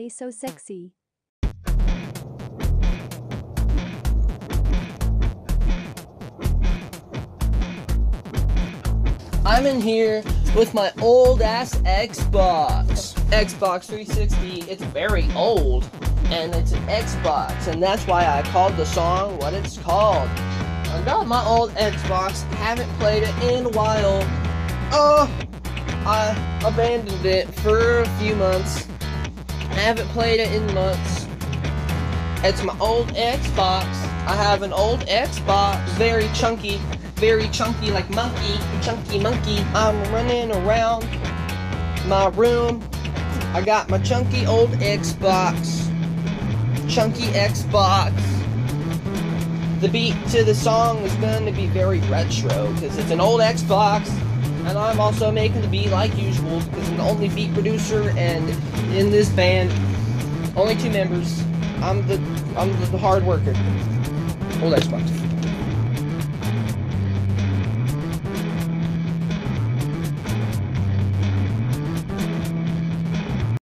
play so sexy. I'm in here with my old ass Xbox. Xbox 360. It's very old. And it's an Xbox. And that's why I called the song what it's called. I got uh, my old Xbox. Haven't played it in a while. Oh, I abandoned it for a few months. I haven't played it in months. It's my old Xbox. I have an old Xbox. Very chunky. Very chunky like monkey. Chunky monkey. I'm running around my room. I got my chunky old Xbox. Chunky Xbox. The beat to the song is going to be very retro because it's an old Xbox. I'm also making the beat like usual because I'm the only beat producer and in this band, only two members. I'm the I'm the hard worker. Old Xbox.